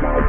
Bye.